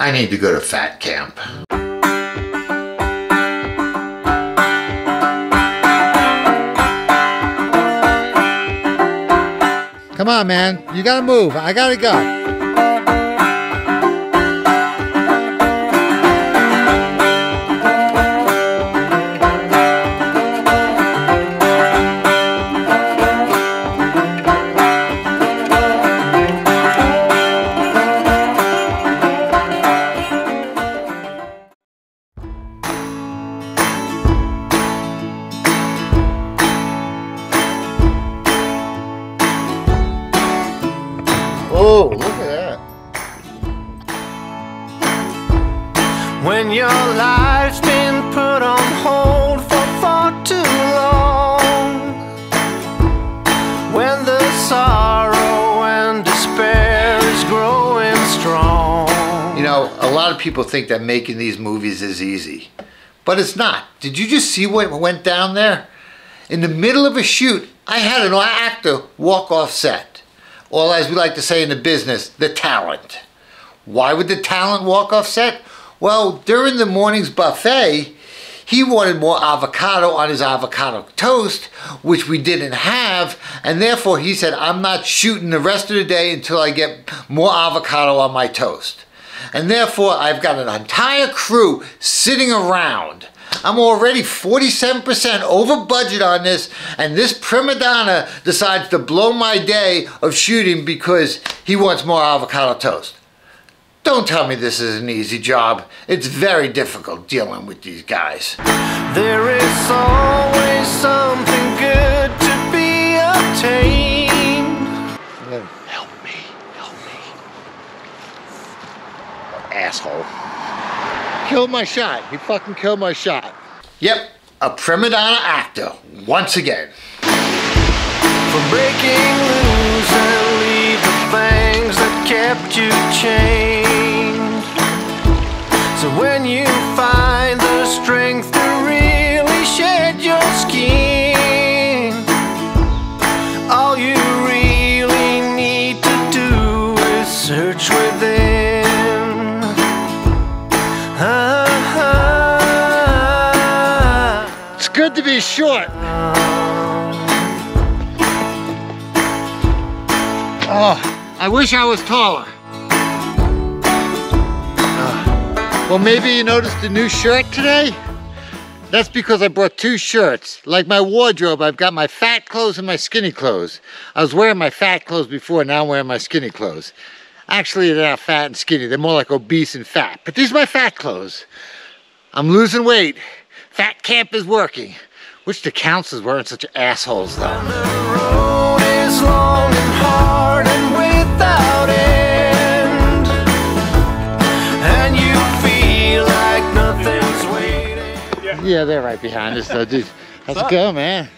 I need to go to fat camp. Come on, man. You gotta move. I gotta go. Know, a lot of people think that making these movies is easy, but it's not. Did you just see what went down there? In the middle of a shoot, I had an actor walk off set. Or as we like to say in the business, the talent. Why would the talent walk off set? Well, during the morning's buffet, he wanted more avocado on his avocado toast, which we didn't have, and therefore he said, I'm not shooting the rest of the day until I get more avocado on my toast. And therefore, I've got an entire crew sitting around. I'm already 47% over budget on this, and this prima donna decides to blow my day of shooting because he wants more avocado toast. Don't tell me this is an easy job. It's very difficult dealing with these guys. There is always something good to be obtained. Asshole. Killed my shot. He fucking killed my shot. Yep, a prima donna actor, once again. For breaking loose and leave the things that kept you chained. Short. Oh, I wish I was taller. Uh, well, maybe you noticed a new shirt today? That's because I brought two shirts. Like my wardrobe, I've got my fat clothes and my skinny clothes. I was wearing my fat clothes before, now I'm wearing my skinny clothes. Actually, they're not fat and skinny. They're more like obese and fat. But these are my fat clothes. I'm losing weight. Fat camp is working. Wish the counselors weren't such assholes, though. The road is long and hard and without end. And you feel like nothing's waiting. Yeah, they're right behind us, though, dude. How's it going, man?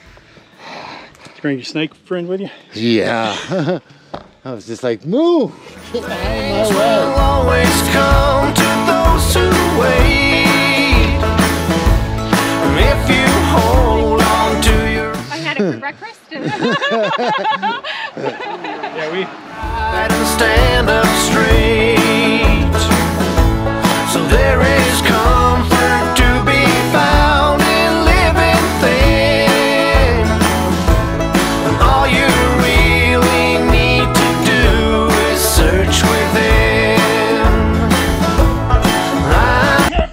Did you bring your snake friend with you? Yeah. I was just like, move. Get out of Things my will way. always come to those who wait. If you hold breakfast. Yeah, we. pride and stand up straight. So there is comfort to be found in living thin. And all you really need to do is search within. I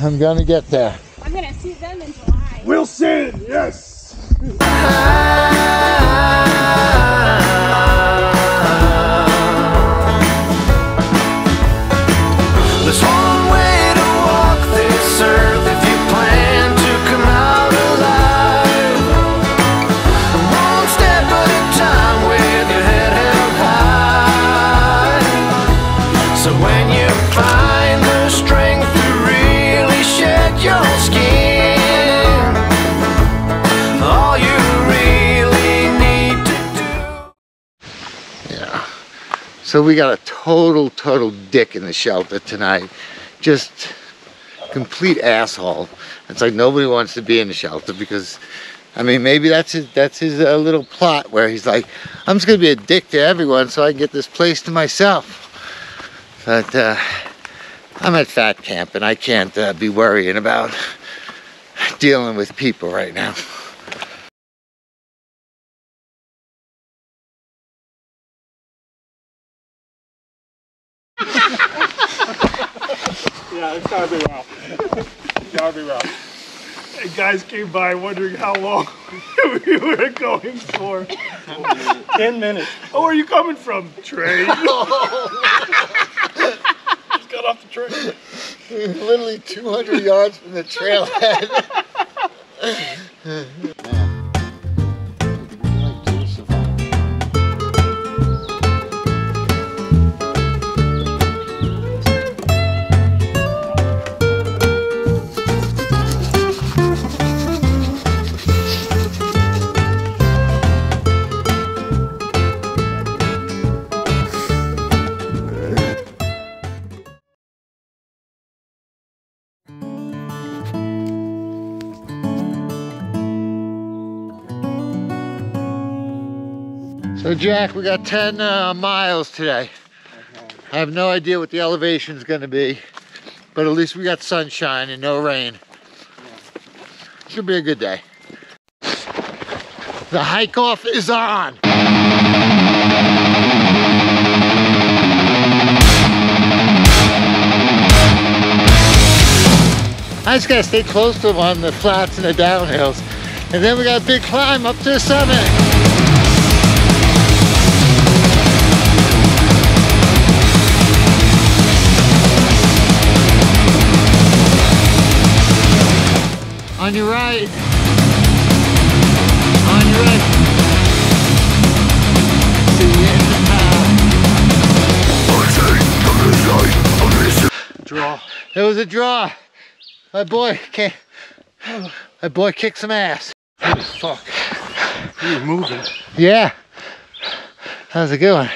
I'm gonna get there. Wilson, yes. Ah. So we got a total, total dick in the shelter tonight. Just complete asshole. It's like nobody wants to be in the shelter because I mean, maybe that's his, that's his uh, little plot where he's like, I'm just gonna be a dick to everyone so I can get this place to myself. But uh, I'm at fat camp and I can't uh, be worrying about dealing with people right now. Gotta be rough. gotta be rough. And guys came by wondering how long we were going for. Ten minutes. Oh, where are you coming from? Train. Oh, Just got off the train. Literally 200 yards from the trailhead. So Jack, we got 10 uh, miles today. I have no idea what the elevation is going to be, but at least we got sunshine and no rain. Should be a good day. The hike off is on. I just gotta stay close to them on the flats and the downhills. And then we got a big climb up to the summit. On your right. On your right. See you in the town. Draw. It was a draw. My boy can't. My boy kicked some ass. Fuck. He was moving. Yeah. That was a good one.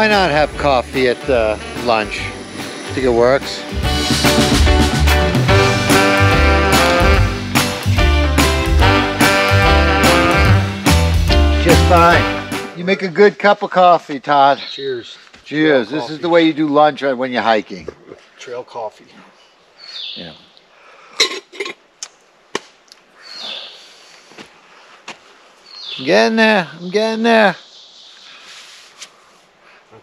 Why not have coffee at uh, lunch? Think it works? Just fine. You make a good cup of coffee, Todd. Cheers. Cheers. Trail This is the way you do lunch when you're hiking. Trail coffee. Yeah. I'm getting there. I'm getting there.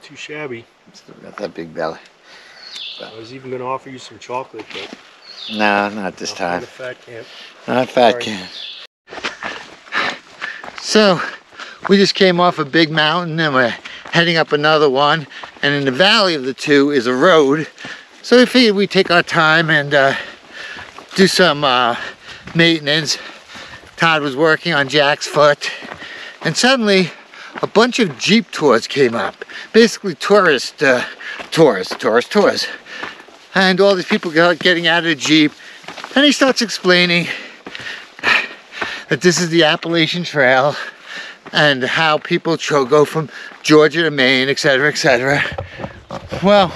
Not too shabby. Still got that big belly. I was even gonna offer you some chocolate, but No, not this not time. the fat camp. Not fat Sorry. can. So, we just came off a big mountain and we're heading up another one. And in the valley of the two is a road. So we figured we'd take our time and uh, do some uh, maintenance. Todd was working on Jack's foot. And suddenly, a bunch of Jeep tours came up. Basically tourist uh, tours, tourist tours. And all these people got getting out of the Jeep. And he starts explaining that this is the Appalachian Trail and how people go from Georgia to Maine, etc., etc. Well,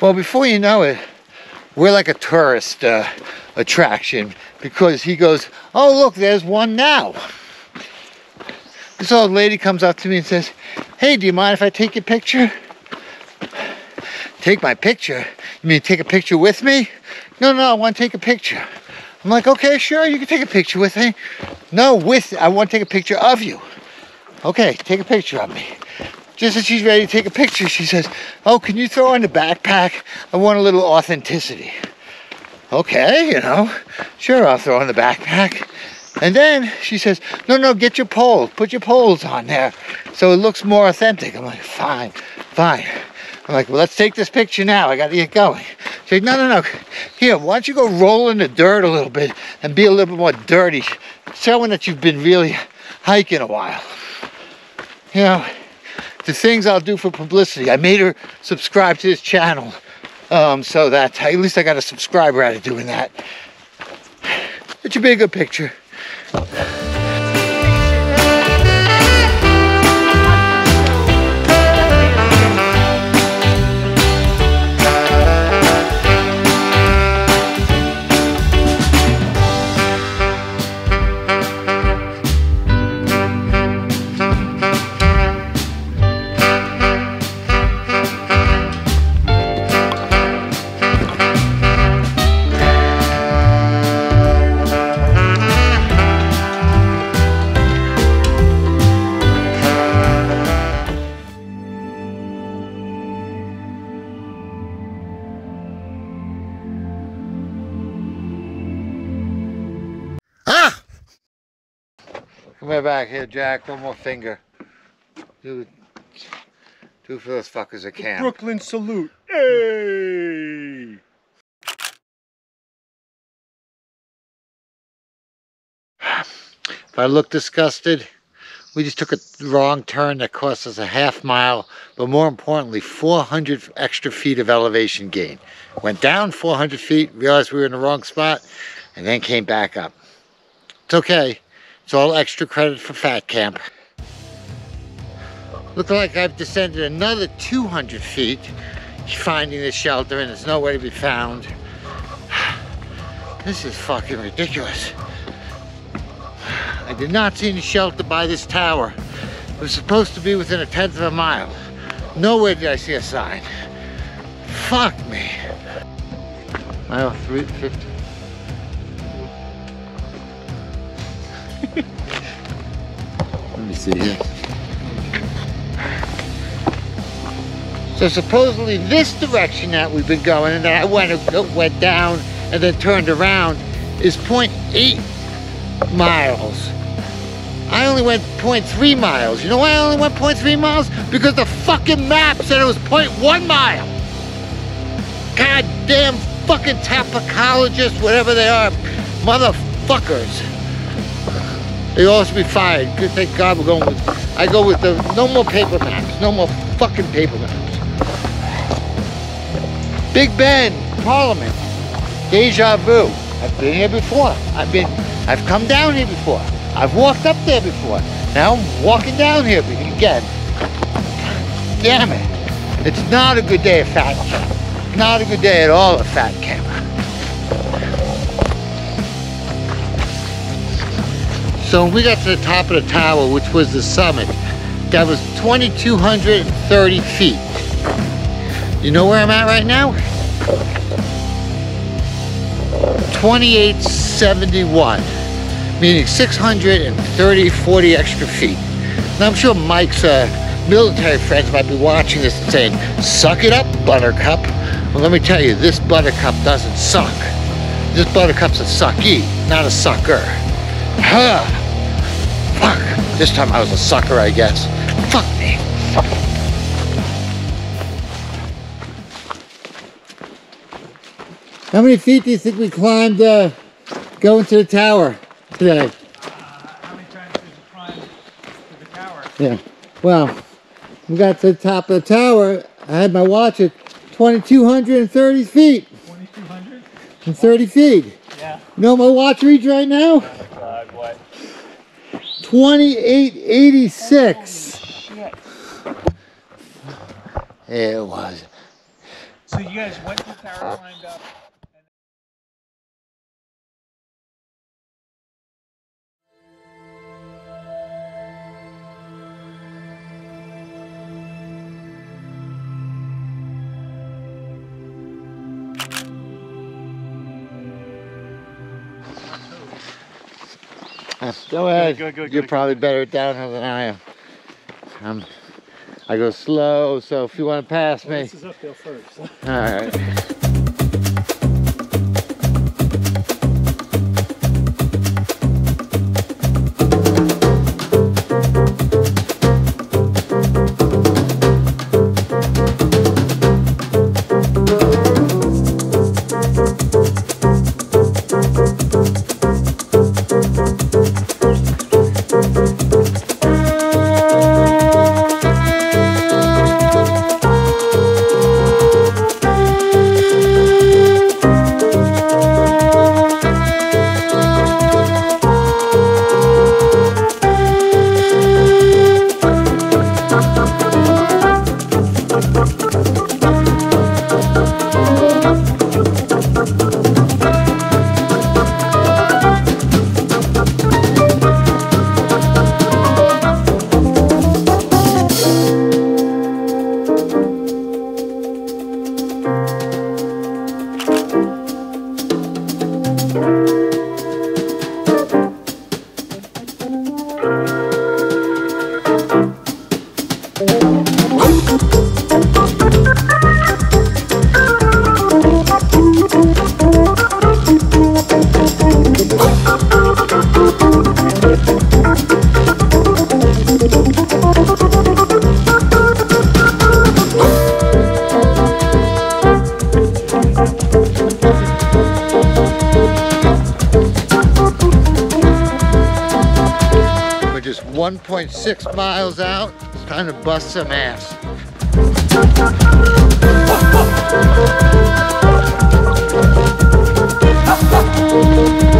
well, before you know it, we're like a tourist uh, attraction because he goes, "Oh, look, there's one now." This old lady comes up to me and says, "Hey, do you mind if I take your picture?" Take my picture? You mean take a picture with me? No, no, I want to take a picture. I'm like, okay, sure, you can take a picture with me. No, with, I want to take a picture of you. Okay, take a picture of me. just as she's ready to take a picture, she says, "Oh, can you throw in the backpack? I want a little authenticity." Okay, you know, sure, I'll throw in the backpack. And then she says, "No, no, get your poles. Put your poles on there, so it looks more authentic." I'm like, "Fine, fine." I'm like, "Well, let's take this picture now. I got to get going." She's like, "No, no, no. Here, why don't you go roll in the dirt a little bit and be a little bit more dirty, showing that you've been really hiking a while." You know, the things I'll do for publicity. I made her subscribe to this channel, um, so that at least I got a subscriber out of doing that. It should be a good picture. Come right back here, Jack. One more finger. Do, do for those fuckers at camp. Brooklyn salute. Hey! If I look disgusted, we just took a wrong turn that cost us a half mile, but more importantly, 400 extra feet of elevation gain. Went down 400 feet, realized we were in the wrong spot, and then came back up. It's okay. It's all extra credit for Fat Camp. Look like I've descended another 200 feet, finding this shelter, and it's nowhere to be found. This is fucking ridiculous. I did not see any shelter by this tower. It was supposed to be within a tenth of a mile. Nowhere did I see a sign. Fuck me. Mile 350. Me see here. So supposedly this direction that we've been going and that I went, uh, went down and then turned around is 0.8 miles. I only went 0.3 miles. You know why I only went 0.3 miles? Because the fucking map said it was 0.1 mile. Goddamn fucking tapicologists, whatever they are, motherfuckers. They all should be fired. Good, thank God we're going with, I go with the, no more paper maps. No more fucking paper maps. Big Ben, Parliament, deja vu. I've been here before. I've been, I've come down here before. I've walked up there before. Now I'm walking down here again. Damn it. It's not a good day at Fat. Not a good day at all at Fat Camp. So when we got to the top of the tower, which was the summit, that was 2,230 feet. You know where I'm at right now? 2871, meaning 630, 40 extra feet. Now I'm sure Mike's uh, military friends might be watching this and saying, suck it up, Buttercup. Well, let me tell you, this Buttercup doesn't suck. This Buttercup's a sucky, not a sucker. Huh. Fuck. This time I was a sucker, I guess. Fuck me. How many feet do you think we climbed uh, going to the tower today? How many times did you climb to the tower? Yeah. Well, we got to the top of the tower. I had my watch at 2,230 feet 2,200? and 30 feet. Yeah. You know my watch reads right now? God, what? 2886. Shit. It was. So you guys went to tower, climbed up. Go ahead. good, good, You're good, probably better at downhill than I am. I'm, I go slow, so if you want to pass me. This is uphill first. All right. 1.6 miles out. It's time to bust some ass.